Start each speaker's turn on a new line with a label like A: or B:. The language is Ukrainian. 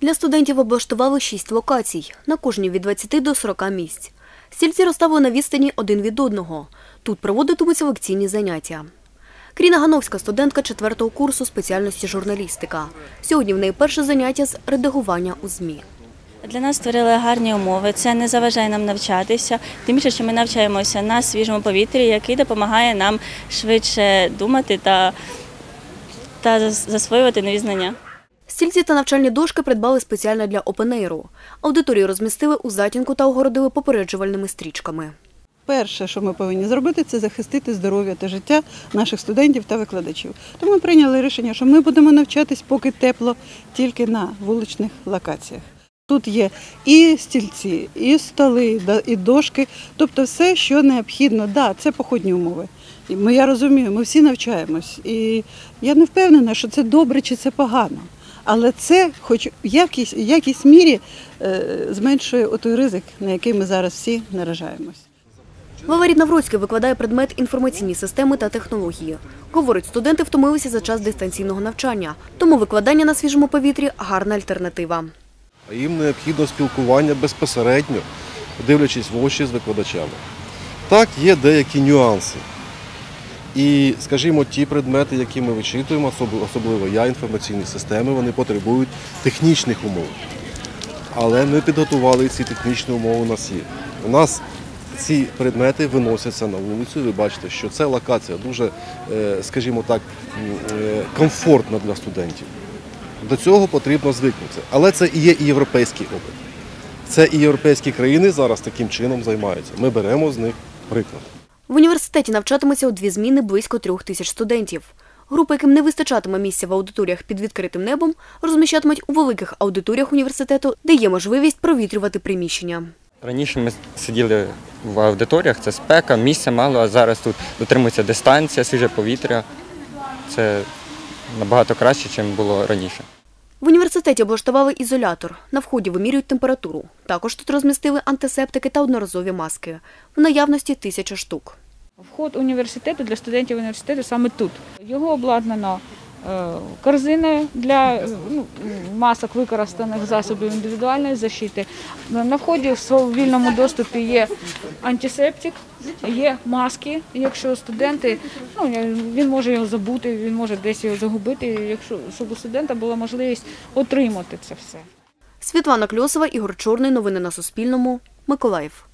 A: Для студентів облаштували шість локацій, на кожній від 20 до 40 місць. Стільці розставили на відстані один від одного. Тут проводитимуться лекційні заняття. Кріна Гановська – студентка четвертого курсу спеціальності журналістика. Сьогодні в неї перше заняття з редагування у ЗМІ.
B: Для нас створили гарні умови. Це не заважає нам навчатися. Тим більше, що ми навчаємося на свіжому повітрі, який допомагає нам швидше думати та, та засвоювати нові знання.
A: Стільці та навчальні дошки придбали спеціально для опенейру. Аудиторію розмістили у затінку та огородили попереджувальними стрічками.
C: Перше, що ми повинні зробити, це захистити здоров'я та життя наших студентів та викладачів. Тому ми прийняли рішення, що ми будемо навчатись, поки тепло, тільки на вуличних локаціях. Тут є і стільці, і столи, і дошки, тобто все, що необхідно. Да, це походні умови. Ми, я розумію, ми всі навчаємось. І я не впевнена, що це добре чи це погано. Але це, хоч в якійсь, якійсь мірі, е, зменшує той ризик, на який ми зараз всі наражаємось.
A: Валерій Навроцький викладає предмет інформаційні системи та технології. Говорить, студенти втомилися за час дистанційного навчання, тому викладання на свіжому повітрі – гарна альтернатива.
D: А їм необхідно спілкування безпосередньо, дивлячись в очі з викладачами. Так, є деякі нюанси. І, скажімо, ті предмети, які ми вичитуємо, особливо я, інформаційні системи, вони потребують технічних умов. Але ми підготували ці технічні умови у нас є. У нас ці предмети виносяться на вулицю. Ви бачите, що це локація дуже, е, скажімо так, е, комфортна для студентів. До цього потрібно звикнути. Але це і є і європейський опит. Це і європейські країни зараз таким чином займаються. Ми беремо з них приклад.
A: В університеті навчатиметься у дві зміни близько трьох тисяч студентів. Групи, яким не вистачатиме місця в аудиторіях під відкритим небом, розміщатимуть у великих аудиторіях університету, де є можливість провітрювати приміщення.
E: Раніше ми сиділи в аудиторіях, це спека, місця мало, а зараз тут дотримується дистанція, свіже повітря. Це набагато краще, ніж було раніше.
A: В університеті облаштували ізолятор. На вході вимірюють температуру. Також тут розмістили антисептики та одноразові маски. В наявності тисяча штук.
F: Вход університету для студентів університету саме тут. Його обладнано е, корзиною для е, ну, масок використаних засобів індивідуальної защити. На вході в вільному доступі є антисептик, є маски. Якщо студенти, ну він може його забути, він може десь його загубити. Якщо щоб у студента була можливість отримати це все.
A: Світлана Кльосова, Ігор Чорний. Новини на Суспільному. Миколаїв.